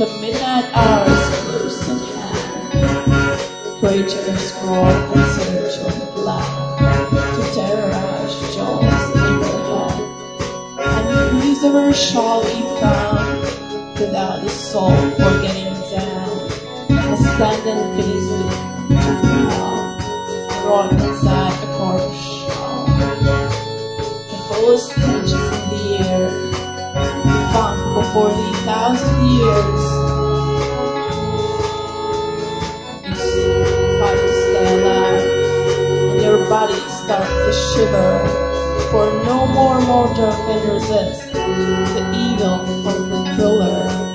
The midnight hour is close at hand. Creatures crawl in search of the black to terrorize jaws in their head. And whosoever shall be found without the soul for getting down, must stand and face to the hell, roaring inside a corpse shell. The fullest pitch in the air, start to shiver. For no more mortal can resist the evil of the thriller.